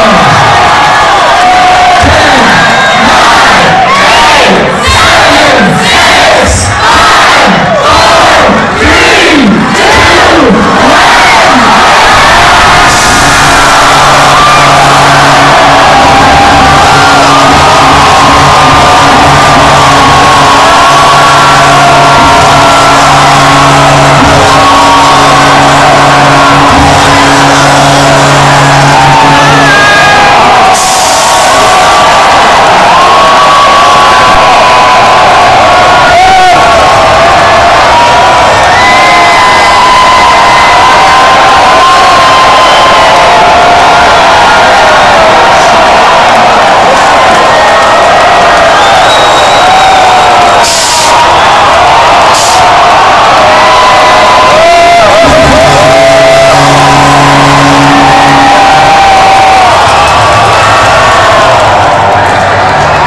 Allah.